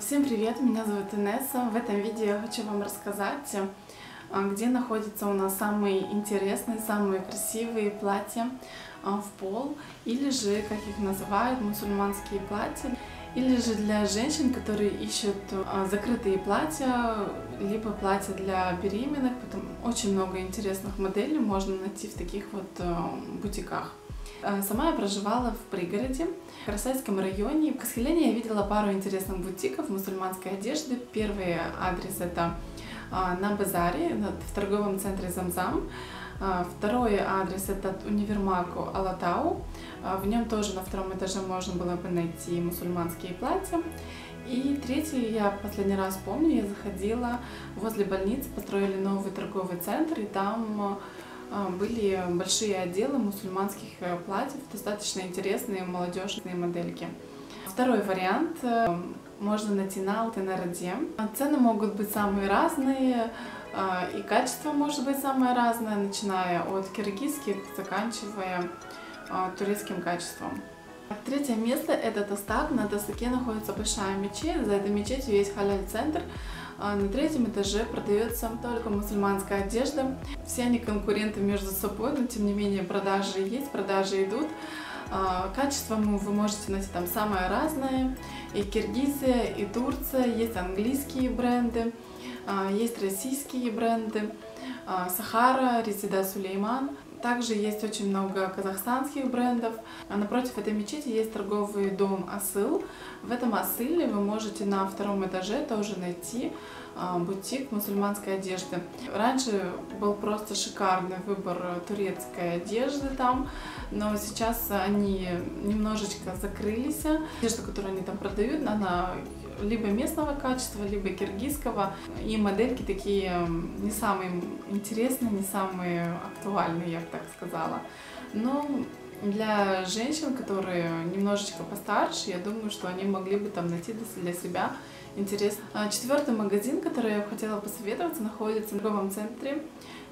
Всем привет, меня зовут Инесса. В этом видео я хочу вам рассказать, а, где находятся у нас самые интересные, самые красивые платья а, в пол, или же, как их называют, мусульманские платья, или же для женщин, которые ищут а, закрытые платья, либо платья для беременных. Потом очень много интересных моделей можно найти в таких вот бутиках. Сама я проживала в пригороде, в Красайском районе. В Касхелене я видела пару интересных бутиков мусульманской одежды. Первый адрес это а, на базаре, в торговом центре Замзам. А, второй адрес это универмаг Алатау. В нем тоже на втором этаже можно было бы найти мусульманские платья. И третий, я последний раз помню, я заходила возле больницы, построили новый торговый центр, и там были большие отделы мусульманских э, платьев, достаточно интересные молодежные модельки. Второй вариант э, можно найти на Алтенераде. Цены могут быть самые разные, а, и качество может быть самое разное, начиная от киргизских, заканчивая а, турецким качеством. Третье место это Тастак. На Тастаке находится большая мечеть. За этой мечетью есть халяль-центр. А на третьем этаже продается только мусульманская одежда. Все они конкуренты между собой, но тем не менее продажи есть, продажи идут. А, качество вы можете найти там самое разное. И Киргизия, и Турция, есть английские бренды, а, есть российские бренды. Сахара, Резида Сулейман. Также есть очень много казахстанских брендов. А напротив этой мечети есть торговый дом Асыл. В этом Асыле вы можете на втором этаже тоже найти а, бутик мусульманской одежды. Раньше был просто шикарный выбор турецкой одежды там, но сейчас они немножечко закрылись. Одежда, которую они там продают, она либо местного качества, либо киргизского. И модельки такие не самые интересные, не самые актуальные, я бы так сказала. Но для женщин, которые немножечко постарше, я думаю, что они могли бы там найти для себя интересно. А, четвертый магазин, который я хотела посоветоваться, находится в торговом центре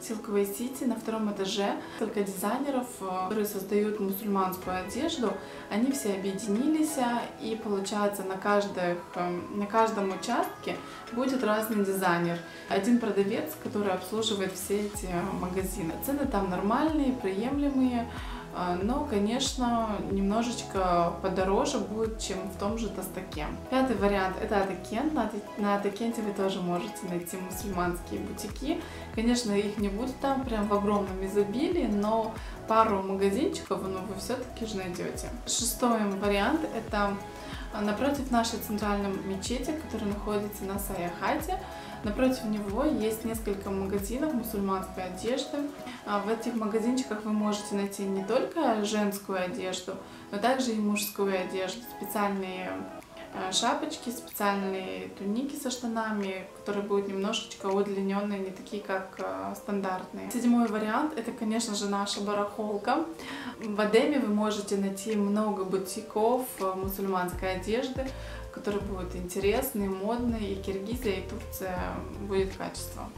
Силковой Сити на втором этаже. Только дизайнеров, э, которые создают мусульманскую одежду, они все объединились, и получается на, каждых, эм, на каждом участке будет разный дизайнер. Один продавец, который обслуживает все эти магазины. Цены там нормальные, приемлемые, а, но, конечно, немножечко подороже будет, чем в том же Тастаке. Пятый вариант – это Атакент. На Атакенте вы тоже можете найти мусульманские бутики. Конечно, их не будет там прям в огромном изобилии, но пару магазинчиков ну, вы все-таки же найдете. Шестой вариант – это напротив нашей центральной мечети, которая находится на Саяхате. Напротив него есть несколько магазинов мусульманской одежды. А в этих магазинчиках вы можете найти не только женскую одежду, но также и мужскую одежду, специальные э, шапочки, специальные туники со штанами, которые будут немножечко удлиненные, не такие, как э, стандартные. Седьмой вариант это, конечно же, наша барахолка. В Адеме вы можете найти много бутиков мусульманской одежды, которые будут интересные, модные, и Киргизия, и Турция будет качество.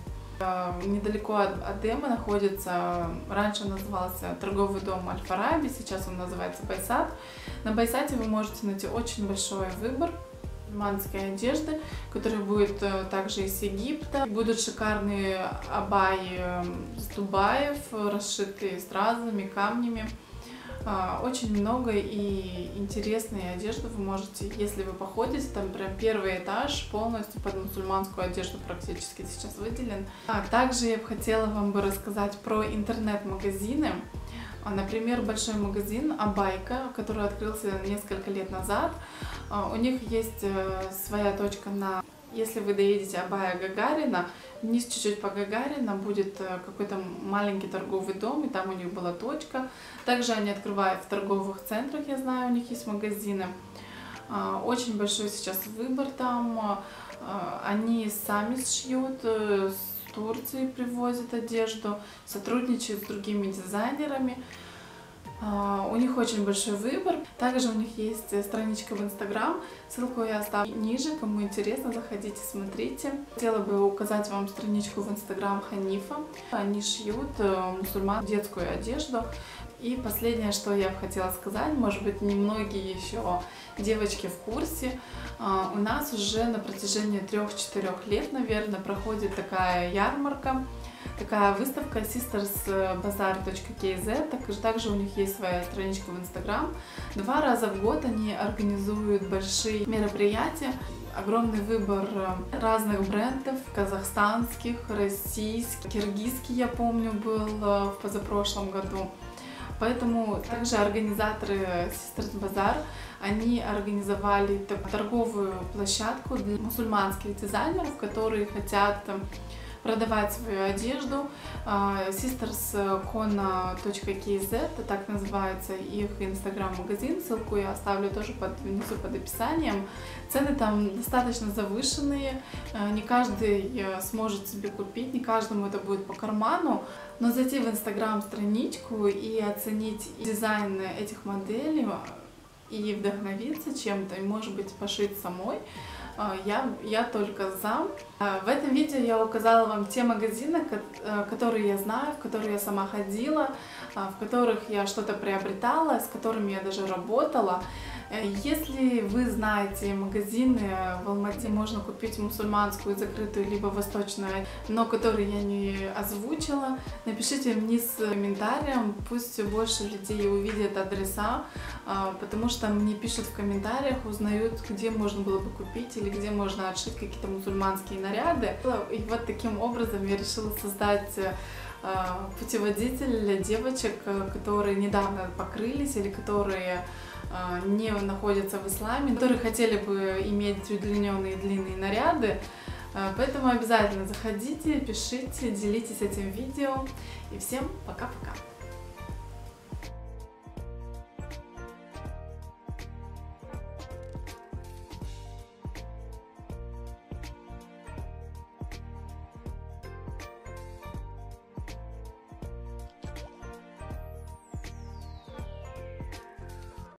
Э, недалеко от Адема находится, раньше назывался торговый дом Аль-Фараби, сейчас он называется Байсат. На Байсате вы можете найти очень большой выбор мусульманской одежды, которая будет э, также из Египта. Будут шикарные абаи э, с Дубаев, расшитые стразами, камнями. А, очень много и интересной одежды вы можете, если вы походите, там прям первый этаж полностью под мусульманскую одежду практически сейчас выделен. А также я бы хотела вам бы рассказать про интернет-магазины. А, например, большой магазин Абайка, который открылся несколько лет назад. А, у них есть э, своя точка на если вы доедете Абая Гагарина, вниз чуть-чуть по Гагарина будет э, какой-то маленький торговый дом, и там у них была точка. Также они открывают в торговых центрах, я знаю, у них есть магазины. А, очень большой сейчас выбор там. А, они сами шьют, э, с Турции привозят одежду, сотрудничают с другими дизайнерами. А, у них очень большой выбор. Также у них есть страничка в Инстаграм. Ссылку я оставлю ниже. Кому интересно, заходите, смотрите. Хотела бы указать вам страничку в Инстаграм Ханифа. Они шьют э, мусульман детскую одежду. И последнее, что я хотела сказать, может быть, немногие еще девочки в курсе, у нас уже на протяжении трех-четырех лет, наверное, проходит такая ярмарка, такая выставка sistersbazaar.kz, также у них есть своя страничка в Инстаграм. Два раза в год они организуют большие мероприятия, огромный выбор э, разных брендов, казахстанских, российских, киргизский, я помню, был э, в позапрошлом году. Поэтому также организаторы Sisters Bazaar, они организовали торговую площадку для мусульманских дизайнеров, которые хотят продавать свою одежду. А, sisterscona.kz, так называется их инстаграм-магазин, ссылку я оставлю тоже под, внизу под описанием. Цены там достаточно завышенные, а, не каждый э, сможет себе купить, не каждому это будет по карману, но зайти в инстаграм страничку и оценить дизайн этих моделей и вдохновиться чем-то, и может быть пошить самой, я, я только за. А, в этом видео я указала вам те магазины, э, которые я знаю, в которые я сама ходила, а, в которых я что-то приобретала, с которыми я даже работала. Э, если вы знаете магазины в Алмате, можно купить мусульманскую закрытую либо восточную, но которые я не озвучила, напишите вниз комментарием, пусть больше людей увидят адреса, а, потому что мне пишут в комментариях, узнают, где можно было бы купить или где можно отшить какие-то мусульманские наряды. И вот таким образом я решила создать а, путеводитель для девочек, которые недавно покрылись или которые не находятся в исламе, которые хотели бы иметь удлиненные длинные наряды. А, поэтому обязательно заходите, пишите, делитесь этим видео. И всем пока-пока!